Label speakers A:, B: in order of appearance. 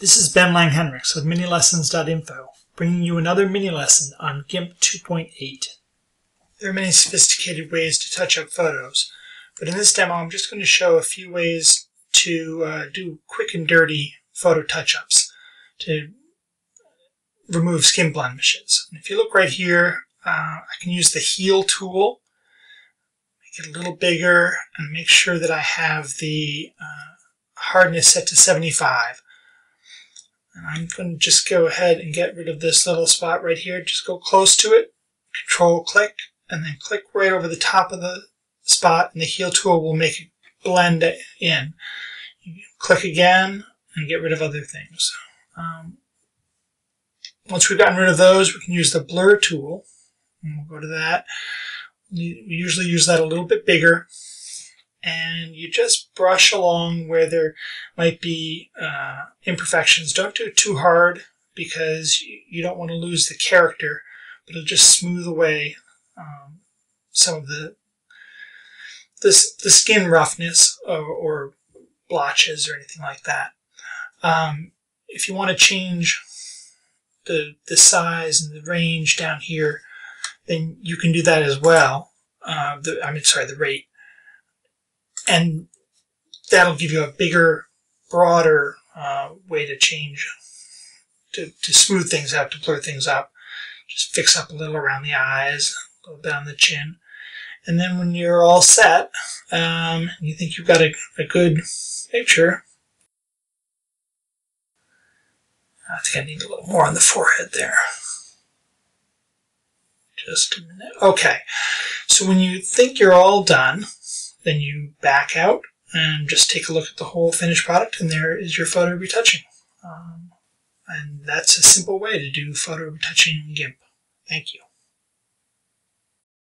A: This is Ben Lang Langhinrichs of minilessons.info, bringing you another mini lesson on GIMP 2.8. There are many sophisticated ways to touch up photos, but in this demo I'm just going to show a few ways to uh, do quick and dirty photo touch-ups to remove skin blemishes. And if you look right here, uh, I can use the heal tool, make it a little bigger, and make sure that I have the uh, hardness set to 75. I'm going to just go ahead and get rid of this little spot right here. Just go close to it, control click, and then click right over the top of the spot, and the heal tool will make it blend in. Click again and get rid of other things. Um, once we've gotten rid of those, we can use the blur tool. And we'll go to that. We usually use that a little bit bigger and you just brush along where there might be uh, imperfections. Don't do it too hard because you don't want to lose the character, but it'll just smooth away um, some of the, the, the skin roughness or, or, blotches or anything like that. Um, if you want to change the, the size and the range down here, then you can do that as well. Uh, the, I mean, sorry, the rate and that'll give you a bigger, broader uh, way to change, to, to smooth things out, to blur things up. Just fix up a little around the eyes, a little bit on the chin. And then when you're all set, um, you think you've got a, a good picture, I think I need a little more on the forehead there. Just a minute. Okay. So when you think you're all done, then you back out and just take a look at the whole finished product, and there is your photo retouching. Um, and that's a simple way to do photo retouching in GIMP. Thank you.